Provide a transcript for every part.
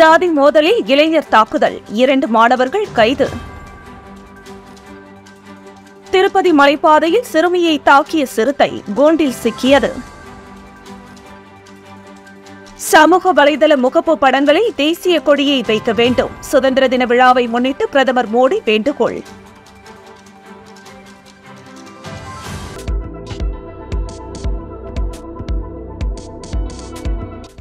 ஜாதி மோதலில் இளைஞர் தாக்குதல். இரண்டு மாணவர்கள் கைது. திருப்பதி மலைப்பாதையில் சிறுமியை தாக்கிய சிறுத்தை கோண்டில் சிக்கியது. சமூக வலைதள முகப்பு படங்களில் தேசிய கொடியை வைக்க வேண்டும். சுதந்திர தின விழாவை முன்னிட்டு பிரதமர் மோடி வேண்டுகோள்.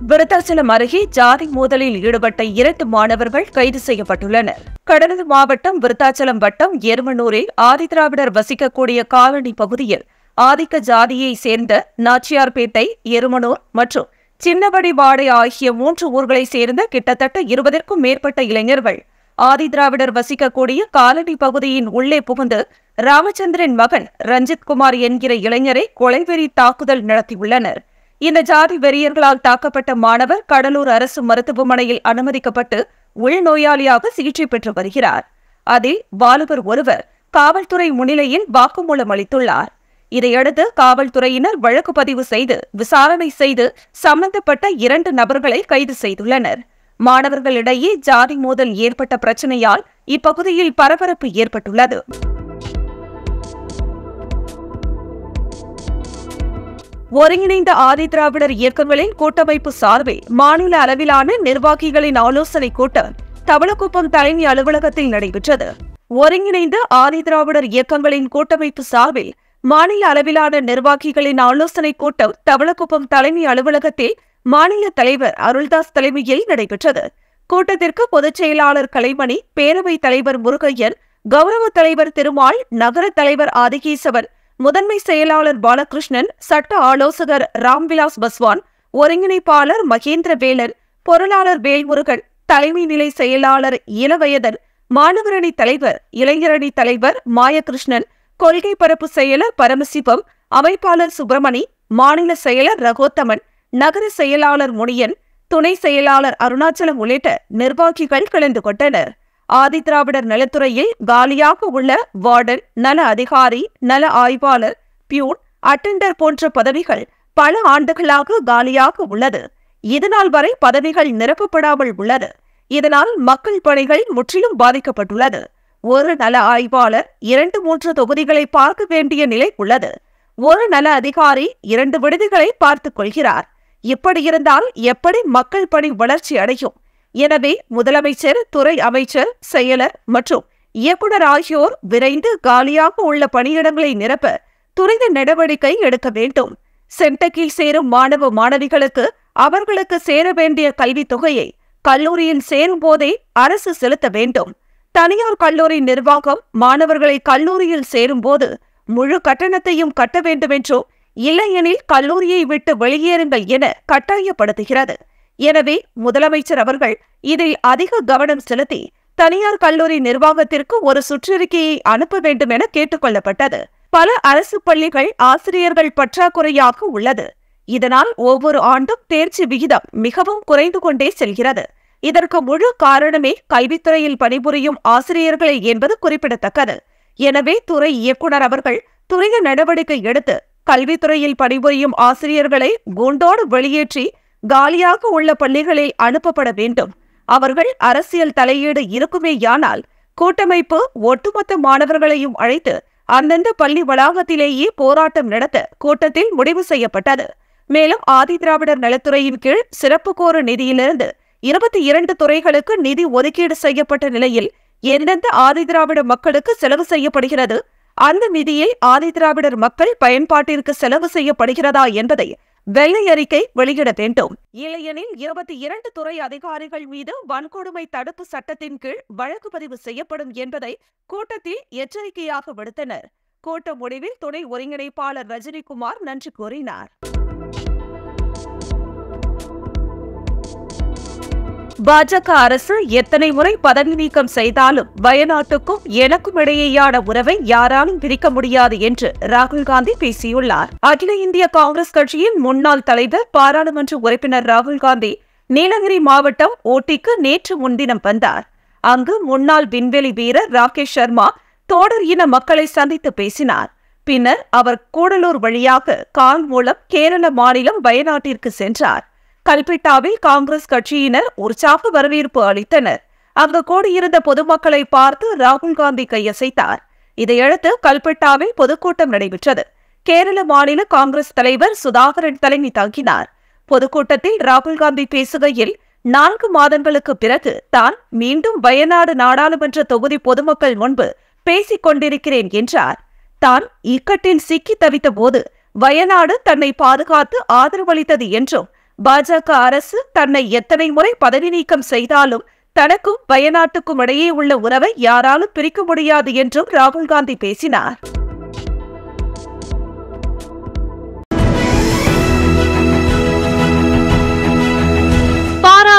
விருத்தாச்சலம் அருகே ஜாதி மோதலில் ஈடுபட்ட இரண்டு மாணவர்கள் கைது செய்யப்பட்டுள்ளனர். கடலூர் மாவட்டம் விருத்தாச்சலம் வட்டம் எருமனூரில் ஆதிதிராவிடர் வசிக்கக்கூடிய காலனி பகுதியில் ஆதிக்க ஜாதியை சேர்ந்த நாச்சியார்பேட்டை எருமனூர் மற்றும் சின்னவடிவாடை ஆகிய மூன்று ஊர்களை சேர்ந்த கிட்டத்தட்ட இருபதற்கும் மேற்பட்ட இளைஞர்கள் ஆதிதிராவிடர் வசிக்கக்கூடிய காலனி பகுதியின் உள்ளே புகுந்து ராமச்சந்திரன் மகன் ரஞ்சித் குமார் என்கிற இளைஞரை கொலைவெறி தாக்குதல் நடத்தியுள்ளனர். இந்த ஜாதி வெறியர்களால் தாக்கப்பட்ட மாணவர் கடலூர் அரசு மருத்துவமனையில் அனுமதிக்கப்பட்டு உள்நோயாளியாக சிகிச்சை பெற்று வருகிறார். அதில் வாலிபர் ஒருவர் காவல்துறை முன்னிலையில் வாக்குமூலம் அளித்துள்ளார். இதையடுத்து காவல்துறையினர் வழக்கு பதிவு செய்து விசாரணை செய்து சம்பந்தப்பட்ட இரண்டு நபர்களை கைது செய்துள்ளனர். மாணவர்களிடையே ஜாதி மோதல் ஏற்பட்ட பிரச்சனையால் இப்பகுதியில் பரபரப்பு ஏற்பட்டுள்ளது. ஒருங்கிணைந்த ஆதிதிராவிடர் இயக்கங்களின் கூட்டமைப்பு சார்பில் மாநில அளவிலான நிர்வாகிகளின் ஆலோசனைக் கூட்டம் தவளக்குப்பம் தலைமை அலுவலகத்தில் நடைபெற்றது. ஒருங்கிணைந்த ஆதிதிராவிடர் இயக்கங்களின் கூட்டமைப்பு சார்பில் மாநில அளவிலான நிர்வாகிகளின் ஆலோசனைக் கூட்டம் தவளக்குப்பம் தலைமை அலுவலகத்தில் மாநில தலைவர் அருள்தாஸ் தலைமையில் நடைபெற்றது. கூட்டத்திற்கு பொதுச் செயலாளர் கலைமணி பேரவைத் தலைவர் முருகையன் கௌரவ தலைவர் திருமால் நகர தலைவர் ஆதிகேசவன் முதன்மை செயலாளர் பாலகிருஷ்ணன் சட்ட ஆலோசகர் ராம்விலாஸ் பஸ்வான் ஒருங்கிணைப்பாளர் மகேந்திர வேலன் பொருளாளர் வேல்முருகன் தலைமை நிலை செயலாளர் இளவயதன் மாணவரணி தலைவர் இளைஞரணி தலைவர் மாயகிருஷ்ணன் கொள்கை பரப்பு செயலர் பரமசிவம் அமைப்பாளர் சுப்பிரமணி மாநில செயலர் ரகோத்தமன் நகர செயலாளர் முனியன் துணை செயலாளர் அருணாச்சலம் உள்ளிட்ட நிர்வாகிகள் கலந்து கொண்டனர். ஆதிதிராவிடர் நலத்துறையில் காலியாக உள்ள வார்டன் நல அதிகாரி நல ஆய்வாளர் பியூன் அட்டெண்டர் போன்ற பதவிகள் பல ஆண்டுகளாக காலியாக உள்ளது. இதுநாள் வரை பதவிகள் நிரப்பப்படாமல் உள்ளது. இதனால் மக்கள் பணிகள் முற்றிலும் பாதிக்கப்பட்டுள்ளது. ஒரு நல ஆய்வாளர் இரண்டு மூன்று தொகுதிகளை பார்க்க வேண்டிய நிலை உள்ளது. ஒரு நல அதிகாரி இரண்டு விடுதிகளை பார்த்துக் கொள்கிறார். இப்படி இருந்தால் எப்படி மக்கள் பணி வளர்ச்சி அடையும்? எனவே முதலமைச்சர் துறை அமைச்சர் செயலர் மற்றும் இயக்குனர் ஆகியோர் விரைந்து காலியாக உள்ள பணியிடங்களை நிரப்ப துரித நடவடிக்கை எடுக்க வேண்டும். சென்டக்கில் சேரும் மாணவ மாணவிகளுக்கு அவர்களுக்கு சேர வேண்டிய கல்வித் தொகையை கல்லூரியில் சேரும் போதே அரசு செலுத்த வேண்டும். தனியார் கல்லூரி நிர்வாகம் மாணவர்களை கல்லூரியில் சேரும்போது முழு கட்டணத்தையும் கட்ட வேண்டுமென்றோ இல்லையெனில் கல்லூரியை விட்டு வெளியேறுங்கள் என கட்டாயப்படுத்துகிறது. எனவே முதலமைச்சர் அவர்கள் இதில் அதிக கவனம் செலுத்தி தனியார் கல்லூரி நிர்வாகத்திற்கு ஒரு சுற்றறிக்கையை அனுப்ப வேண்டும் என கேட்டுக்கொள்ளப்பட்டது பல அரசு பள்ளிகள் ஆசிரியர்கள் பற்றாக்குறையாக உள்ளது. இதனால் ஒவ்வொரு ஆண்டும் தேர்ச்சி விகிதம் மிகவும் குறைந்து கொண்டே செல்கிறது. இதற்கு முழு காரணமே கல்வித்துறையில் பணிபுரியும் ஆசிரியர்களே என்பது குறிப்பிடத்தக்கது. எனவே துறை இயக்குனர் அவர்கள் துரித நடவடிக்கை எடுத்து கல்வித்துறையில் பணிபுரியும் ஆசிரியர்களை கூண்டோடு வெளியேற்றி காலியாக உள்ள பள்ளிகளில் அனுப்பப்பட வேண்டும். அவர்கள் அரசியல் தலையீடு இருக்குமேயானால் கூட்டமைப்பு ஒட்டுமொத்த மாணவர்களையும் அழைத்து அந்தந்த பள்ளி வளாகத்திலேயே போராட்டம் நடத்த கூட்டத்தில் முடிவு செய்யப்பட்டது. மேலும் ஆதிதிராவிடர் நலத்துறையின் கீழ் சிறப்பு கோர நிதியிலிருந்து இருபத்தி இரண்டு துறைகளுக்கு நிதி ஒதுக்கீடு செய்யப்பட்ட நிலையில் எந்தெந்த ஆதிதிராவிட மக்களுக்கு செலவு செய்யப்படுகிறது அந்த நிதியை ஆதிதிராவிடர் மக்கள் பயன்பாட்டிற்கு செலவு செய்யப்படுகிறதா என்பதை வெள்ளை அறிக்கை வெளியிட வேண்டும். இல்லையெனில் இருபத்தி இரண்டு துறை அதிகாரிகள் மீது வன்கொடுமை தடுப்பு சட்டத்தின் கீழ் வழக்கு பதிவு செய்யப்படும் என்பதை கூட்டத்தில் எச்சரிக்கையாக விடுத்தனர். கூட்ட முடிவில் துணை ஒருங்கிணைப்பாளர் ரஜினிகுமார் நன்றி கூறினார். பாஜக அரசு எத்தனை முறை பதவி நீக்கம் செய்தாலும் வயநாட்டுக்கும் எனக்கும் இடையேயான உறவை யாராலும் பிரிக்க முடியாது என்று ராகுல் காந்தி பேசியுள்ளார். அகில இந்திய காங்கிரஸ் கட்சியின் முன்னாள் தலைவர் பாராளுமன்ற உறுப்பினர் ராகுல் காந்தி நீலகிரி மாவட்டம் ஓட்டிக்கு நேற்று முன்தினம் வந்தார். அங்கு முன்னாள் விண்வெளி வீரர் ராகேஷ் சர்மா தோடர் இன மக்களை சந்தித்து பேசினார். பின்னர் அவர் கூடலூர் வழியாக கார் மூலம் கேரள மாநிலம் வயநாட்டிற்கு சென்றார். கல்பிட்டாவில் காங்கிரஸ் கட்சியினர் உற்சாக வரவேற்பு அளித்தனர். அங்கு கூடியிருந்த பொதுமக்களை பார்த்து ராகுல் காந்தி கையசைத்தார். இதையடுத்து கல்பட்டாவில் பொதுக்கூட்டம் நடைபெற்றது. கேரள மாநில காங்கிரஸ் தலைவர் சுதாகரன் தலைமை தாங்கினார். பொதுக்கூட்டத்தில் ராகுல் காந்தி பேசுகையில் நான்கு மாதங்களுக்கு பிறகு தான் மீண்டும் வயநாடு நாடாளுமன்ற தொகுதி பொதுமக்கள் முன்பு பேசிக் கொண்டிருக்கிறேன் என்றார். தான் இக்கட்டில் சிக்கி தவித்த போது வயநாடு தன்னை பாதுகாத்து ஆதரவளித்தது என்றும் பாஜக அரசு தன்னை எத்தனை முறை பதவி நீக்கம் செய்தாலும் தனக்கும் வயநாட்டுக்கும் இடையே உள்ள உறவை யாராலும் பிரிக்க முடியாது என்றும் ராகுல் காந்தி பேசினார்.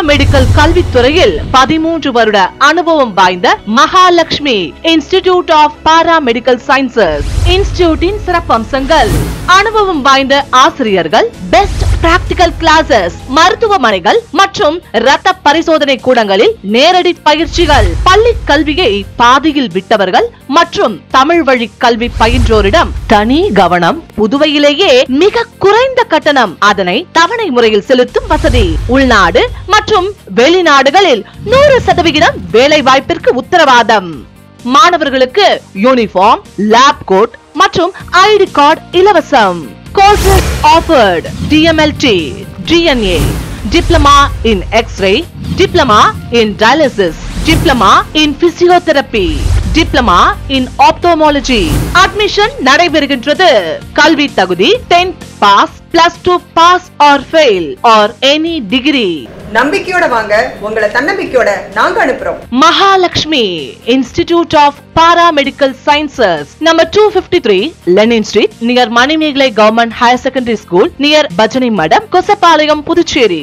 மெடிக்கல் கல்வித்துறையில் பதிமூன்று வருட அனுபவம் வாய்ந்த Mahalakshmi institute of paramedical sciences இன்ஸ்டிடியூட்டின் சிறப்பம்சங்கள். அனுபவம் வாய்ந்த ஆசிரியர்கள் பெஸ்ட் பிராக்டிகல் கிளாசஸ் மருத்துவமனைகள் மற்றும் ரத்த பரிசோதனை கூடங்களில் நேரடி பயிற்சிகள். பள்ளி கல்வியை பாதியில் விட்டவர்கள் மற்றும் தமிழ் வழி கல்வி பயின்றோரிடம் தனி கவனம் புதுவையிலேயே மிக குறைந்த கட்டணம். அதனை தவணை முறையில் செலுத்தும் வசதி. உள்நாடு மற்றும் வெளிநாடுகளில் நூறு சதவிகிதம் வேலை வாய்ப்பிற்கு உத்தரவாதம். மாணவர்களுக்கு யூனிஃபார்ம் லேப் கோட் மற்றும் ஐடி கார்டு இலவசம். Courses offered DMLT DNA diploma in X-ray diploma in dialysis diploma in physiotherapy diploma in ophthalmology admission நடைபெறுகின்றது. கல்வி தகுதி tenth pass plus two pass or fail or any degree நம்பிக்கையோட வாங்க. உங்களை தன்னம்பிக்கையோட நாங்க அனுப்புறோம். Mahalakshmi institute of paramedical sciences number two fifty three Lenin street near Manimekalai government higher secondary school near Bhajanai Madam Kosapalayam Puducherry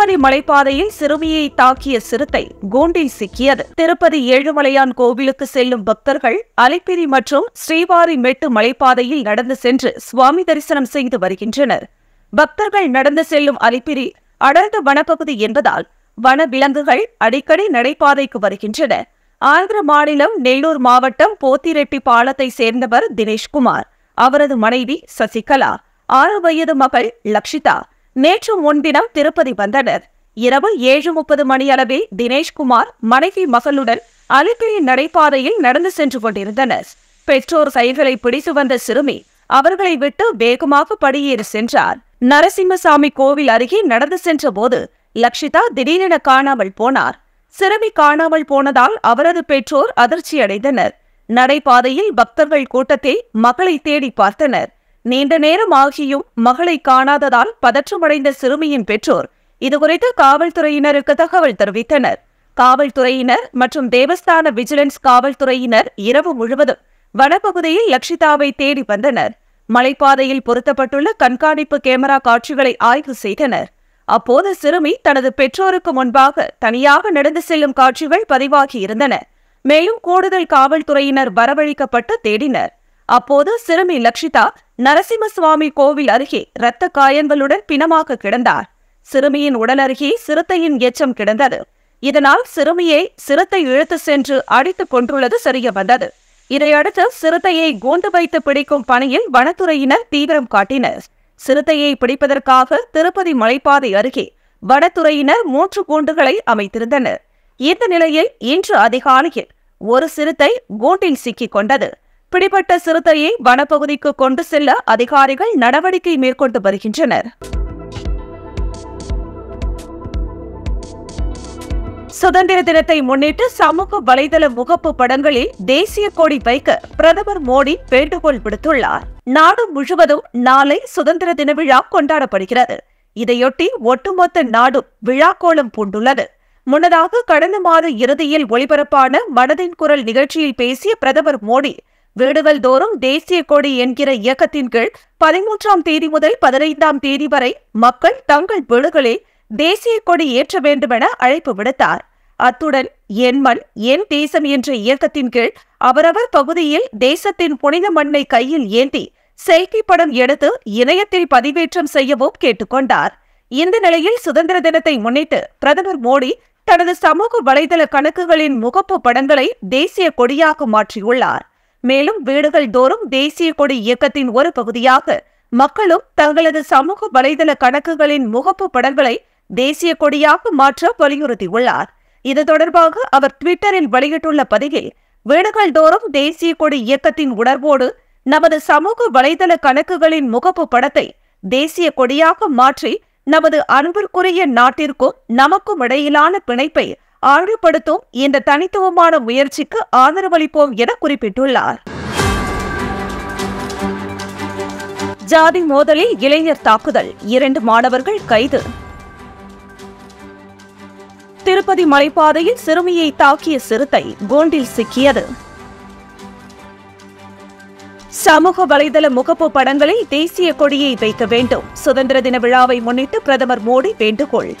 Tirupati மலைப்பாதையில் சிறுமியை தாக்கிய சிறுத்தை கூண்டில் சிக்கியது. திருப்பதி ஏழுமலையான் கோவிலுக்கு செல்லும் பக்தர்கள் அலைப்பிரி மற்றும் ஸ்ரீவாரி மெட்டு மலைப்பாதையில் நடந்து சென்று சுவாமி தரிசனம் செய்து வருகின்றனர். பக்தர்கள் நடந்து செல்லும் அலைப்பிரி அடர்ந்த வனப்பகுதி என்பதால் வன விலங்குகள் அடிக்கடி நடைபாதைக்கு வருகின்றன. ஆந்திர மாநிலம் நெல்லூர் மாவட்டம் போத்திரெட்டி பாலத்தை சேர்ந்தவர் தினேஷ்குமார். அவரது மனைவி சசிகலா. ஆறு வயது மகள் லக்ஷிதா. நேற்று முன்தினம் திருப்பதி வந்தனர். இரவு ஏழு முப்பது மணியளவில் தினேஷ்குமார் மனைவி மகளுடன் அலிப்பிரி நடைபாதையில் நடந்து சென்று கொண்டிருந்தனர். பெற்றோர் கைகளை பிடித்து வந்த சிறுமி அவர்களை விட்டு வேகமாக படியேறி சென்றார். நரசிம்மசாமி கோவில் அருகே நடந்து சென்ற போது லக்ஷிதா திடீரென காணாமல் போனார். சிறுமி காணாமல் போனதால் அவரது பெற்றோர் அதிர்ச்சியடைந்தனர். நடைபாதையில் பக்தர்கள் கூட்டத்தை மகளை தேடி பார்த்தனர். நீண்ட நேரம் ஆகியும் மகளை காணாததால் பதற்றமடைந்த சிறுமியின் பெற்றோர். இதுகுறித்து காவல்துறையினருக்கு தகவல் தெரிவித்தனர். காவல்துறையினர் மற்றும் தேவஸ்தான விஜிலன்ஸ் காவல்துறையினர் இரவு முழுவதும் வனப்பகுதியில் லக்ஷிதாவை தேடி வந்தனர். மலைப்பாதையில் பொருத்தப்பட்டுள்ள கண்காணிப்பு கேமரா காட்சிகளை ஆய்வு செய்தனர். அப்போது சிறுமி தனது பெற்றோருக்கு முன்பாக தனியாக நடந்து செல்லும் காட்சிகள் பதிவாகி இருந்தன. மேலும் கூடுதல் காவல்துறையினர் வரவழைக்கப்பட்டு தேடினர். அப்போது சிறுமி லக்ஷிதா நரசிம்மசுவாமி கோவில் அருகே இரத்த காயங்களுடன் பிணமாக கிடந்தார். சிறுமியின் உடல் அருகே சிறுத்தையின் எச்சம் கிடந்தது. இதனால் சிறுமியை சிறுத்தை இழுத்து சென்று அடித்துக் கொண்டுள்ளது தெரிய வந்தது. இதையடுத்து சிறுத்தையை கூண்டு வைத்து பிடிக்கும் பணியில் வனத்துறையினர் தீவிரம் காட்டினர். சிறுத்தையை பிடிப்பதற்காக திருப்பதி மலைப்பாதை அருகே வனத்துறையினர் மூன்று கூண்டுகளை அமைத்திருந்தனர். இந்த நிலையில் இன்று அதிகாலையில் ஒரு சிறுத்தை கூண்டில் சிக்கிக் கொண்டது. பிடிபட்ட சிறுத்தையை வனப்பகுதிக்கு கொண்டு செல்ல அதிகாரிகள் நடவடிக்கை மேற்கொண்டு வருகின்றனர். சுதந்திர தினத்தை முன்னிட்டு சமூக வலைதள முகப்பு படங்களில் தேசிய கொடி வைக்க பிரதமர் மோடி வேண்டுகோள் விடுத்துள்ளார். நாடு முழுவதும் நாளை சுதந்திர தின விழா கொண்டாடப்படுகிறது. இதையொட்டி ஒட்டுமொத்த நாடும் விழாக்கோலம் பூண்டுள்ளது. முன்னதாக கடந்த மாத இறுதியில் ஒளிபரப்பான மனதின் குரல் நிகழ்ச்சியில் பேசிய பிரதமர் மோடி வீடுகள் தோறும் தேசிய கொடி என்கிற இயக்கத்தின் கீழ் பதிமூன்றாம் தேதி முதல் பதினைந்தாம் தேதி வரை மக்கள் தங்கள் வீடுகளில் தேசிய கொடி ஏற்ற வேண்டுமென அழைப்பு விடுத்தார். அத்துடன் என் மண் என் தேசம் என்ற இயக்கத்தின் கீழ் அவரவர் பகுதியில் தேசத்தின் புனித மண்ணை கையில் ஏந்தி செல்ஃபி படம் எடுத்து இணையத்தில் பதிவேற்றம் செய்யவும் கேட்டுக்கொண்டார் இந்த நிலையில் சுதந்திர தினத்தை முன்னிட்டு பிரதமர் மோடி தனது சமூக வலைதள கணக்குகளின் முகப்பு படங்களை தேசிய கொடியாக மாற்றியுள்ளார். மேலும் வீடுகள் தோறும் தேசிய கொடி இயக்கத்தின் ஒரு பகுதியாக மக்களும் தங்களது சமூக வலைதள கணக்குகளின் முகப்பு படங்களை தேசிய கொடியாக மாற்ற வலியுறுத்தியுள்ளார். இது தொடர்பாக அவர் ட்விட்டரில் வெளியிட்டுள்ள பதிவில் வீடுகள் தோறும் தேசிய கொடி இயக்கத்தின் உணர்வோடு நமது சமூக வலைதள கணக்குகளின் முகப்பு படத்தை தேசிய கொடியாக மாற்றி நமது அன்பிற்குரிய நாட்டிற்கும் நமக்கும் இடையிலான பிணைப்பை ஆழப்படுத்தும் இந்த தனித்துவமான முயற்சிக்கு ஆதரவளிப்போம் என குறிப்பிட்டுள்ளார். ஜாதி மோதலில் இளைஞர் தாக்குதல் இரண்டு மாணவர்கள் கைது. திருப்பதி மலைப்பாதையில் சிறுமியை தாக்கிய சிறுத்தை கோண்டில் சிக்கியது. சமூக வலைதள முகப்பு படங்களில் தேசிய கொடியை வைக்க வேண்டும். சுதந்திர தின விழாவை முன்னிட்டு பிரதமர் மோடி வேண்டுகோள்.